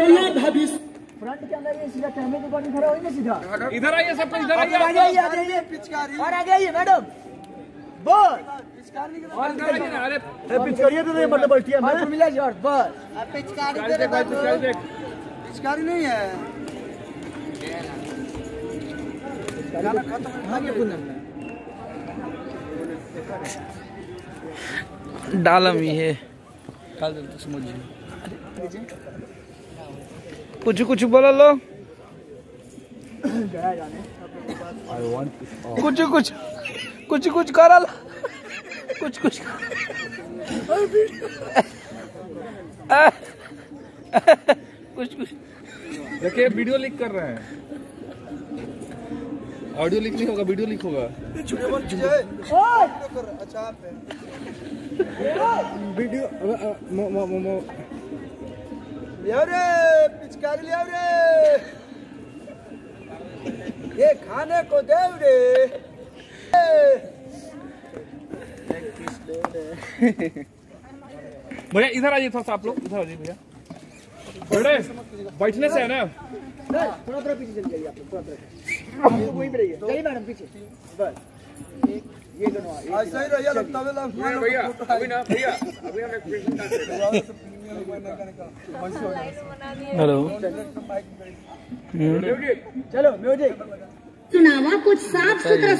Front के अंदर ये सीधा कैमरे के ऊपर खड़ा होइए सीधा। इधर आइए सबको इधर आइए। आइए आगे आइए। पिचकारी। और आगे आइए मैडम। बस और इधर आइए। ना अरे पिचकारी तो नहीं मतलब बैठी है। मैं मिला जी और बस पिचकारी पिचकारी देख। पिचकारी नहीं है। डालम ये तो समझ कुछ कुछ बोलो लो। कुछ कुछ कुछ कुछ करल कुछ कुछ कुछ कुछ। देखिए वीडियो लीक कर रहे हैं। ऑडियो लीक नहीं होगा वीडियो लीक होगा। अच्छा वीडियो रे पिचकारी लियाओ रे ये खाने को दे रे भैया इधर आइए थोड़ा सा आप लोग इधर आइए भैया। बड़े बैठने से है ना। थोड़ा थोड़ा पीछे चल जाइए आप लोग थोड़ा थोड़ा। वहीं पे रहिए। चलिए मैडम पीछे। बस। एक ये दोनों आ, ऐसा ही रहिए लगता है भैया अभी ना भैया अभी हम एक पेशेंट हेलो। चलो म्यूज़िक। सुनावा कुछ साफ़ सुथरा